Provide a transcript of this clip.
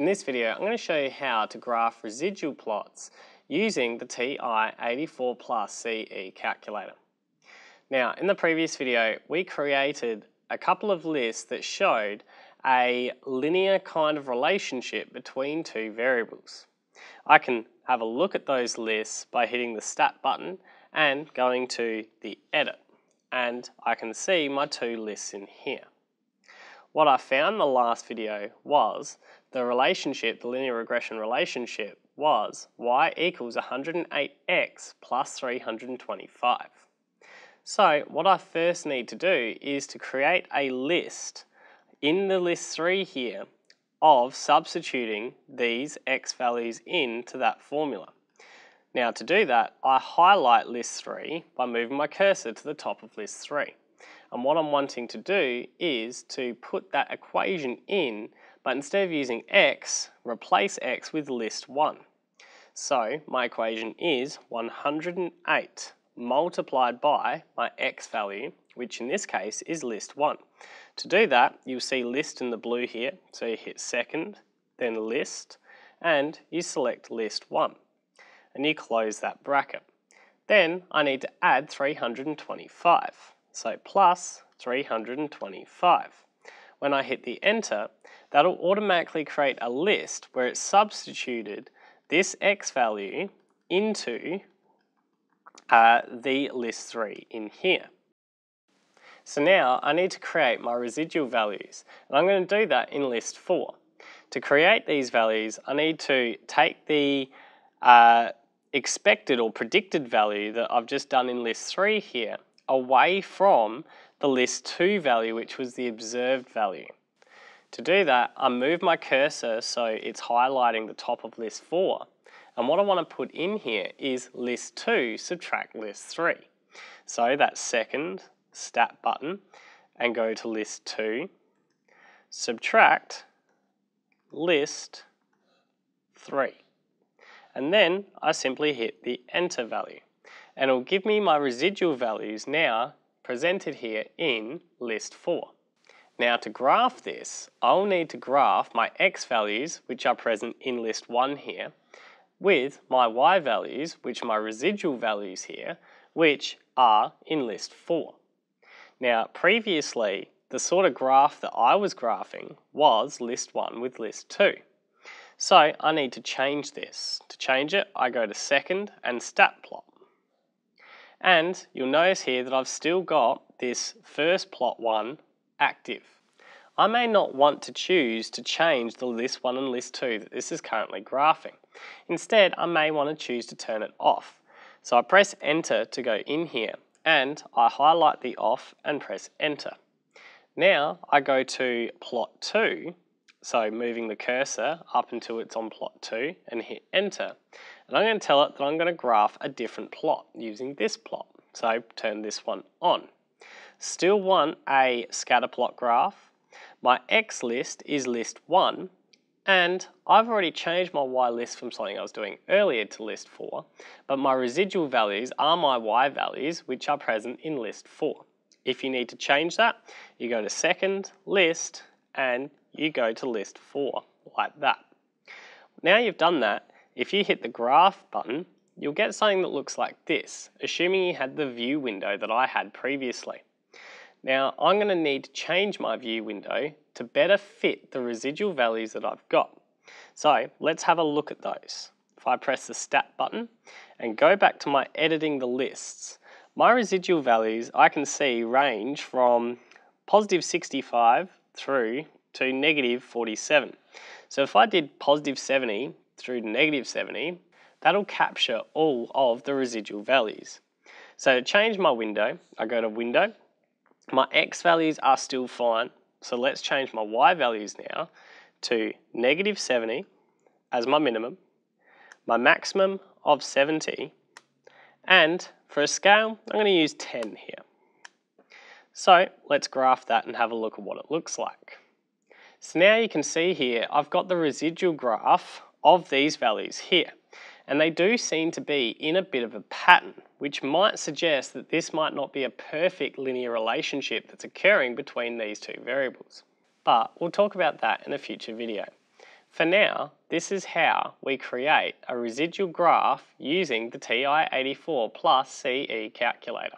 In this video, I'm going to show you how to graph residual plots using the TI-84 Plus CE calculator. Now, in the previous video, we created a couple of lists that showed a linear kind of relationship between two variables. I can have a look at those lists by hitting the Stat button and going to the Edit, and I can see my two lists in here. What I found in the last video was the relationship, the linear regression relationship, was y equals 108x plus 325. So what I first need to do is to create a list in the list 3 here of substituting these x values into that formula. Now to do that, I highlight list 3 by moving my cursor to the top of list 3. And what I'm wanting to do is to put that equation in, but instead of using x, replace x with list 1. So my equation is 108 multiplied by my x value, which in this case is list 1. To do that, you'll see list in the blue here, so you hit second, then list, and you select list 1, and you close that bracket. Then I need to add 325. So plus 325. When I hit the enter, that'll automatically create a list where it's substituted this x value into uh, the list 3 in here. So now I need to create my residual values and I'm going to do that in list 4. To create these values I need to take the uh, expected or predicted value that I've just done in list 3 here away from the list 2 value, which was the observed value. To do that, I move my cursor so it's highlighting the top of list 4. And what I want to put in here is list 2 subtract list 3. So that second stat button and go to list 2, subtract list 3. And then I simply hit the enter value and it'll give me my residual values now presented here in list 4. Now to graph this, I'll need to graph my x values, which are present in list 1 here, with my y values, which are my residual values here, which are in list 4. Now previously, the sort of graph that I was graphing was list 1 with list 2. So I need to change this. To change it, I go to second and stat plot. And you'll notice here that I've still got this first plot one active. I may not want to choose to change the list 1 and list 2 that this is currently graphing. Instead, I may want to choose to turn it off. So I press enter to go in here and I highlight the off and press enter. Now I go to plot 2, so moving the cursor up until it's on plot 2 and hit enter. And I'm going to tell it that I'm going to graph a different plot using this plot. So turn this one on. Still want a scatter plot graph. My X list is list 1 and I've already changed my Y list from something I was doing earlier to list 4 but my residual values are my Y values which are present in list 4. If you need to change that you go to second list and you go to list 4 like that. Now you've done that if you hit the graph button, you'll get something that looks like this, assuming you had the view window that I had previously. Now I'm going to need to change my view window to better fit the residual values that I've got. So let's have a look at those. If I press the stat button and go back to my editing the lists, my residual values I can see range from positive 65 through to negative 47. So if I did positive 70 through negative 70, that'll capture all of the residual values. So to change my window, I go to window. My X values are still fine. So let's change my Y values now to negative 70 as my minimum, my maximum of 70, and for a scale, I'm going to use 10 here. So let's graph that and have a look at what it looks like. So now you can see here, I've got the residual graph of these values here. And they do seem to be in a bit of a pattern, which might suggest that this might not be a perfect linear relationship that's occurring between these two variables. But we'll talk about that in a future video. For now, this is how we create a residual graph using the TI-84 plus CE calculator.